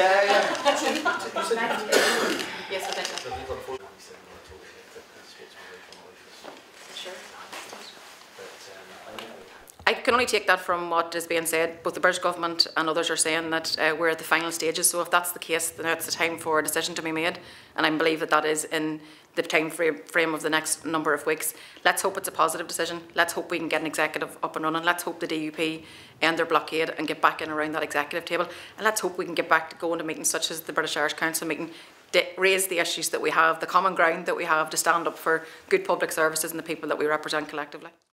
yeah, yeah. yes, what I I can only take that from what is being said. Both the British government and others are saying that uh, we're at the final stages. So if that's the case, then it's the time for a decision to be made. And I believe that that is in the time frame, of the next number of weeks. Let's hope it's a positive decision. Let's hope we can get an executive up and running. Let's hope the DUP end their blockade and get back in around that executive table. And let's hope we can get back to going to meetings such as the British Irish Council meeting, raise the issues that we have, the common ground that we have to stand up for good public services and the people that we represent collectively.